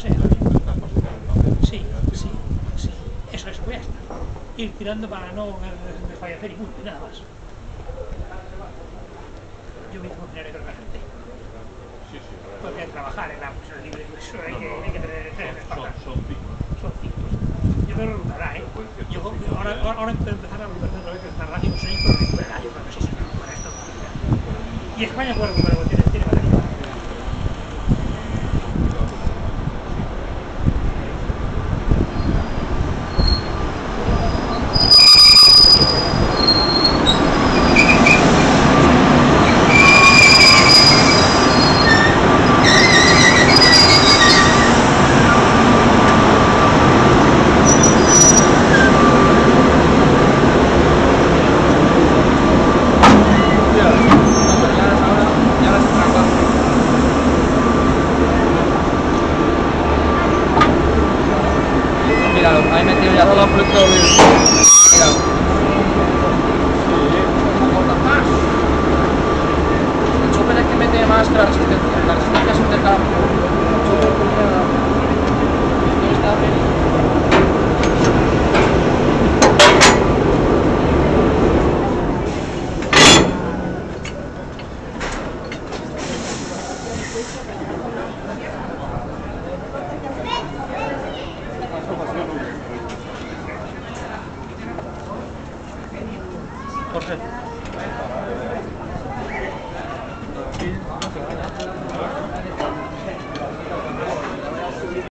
Sí, sí, sí. Eso es, voy a estar. Ir tirando para no eh, desfallecer y punto, nada más. Yo mismo funcionario creo que la gente. Porque trabajar en la profesión libre, pues, hay que, tener. Son picos. Son. Yo creo que ¿eh? Yo, ahora, ahora empezar a recuperar otra vez la radio, soy que. Y España puede recuperar aina kirjaa tuolla Brygge oli ja Sopelekin mentiin Maaskarasta sitten, tarvitsin takaisin miten kappuu. Thank you. Jorge.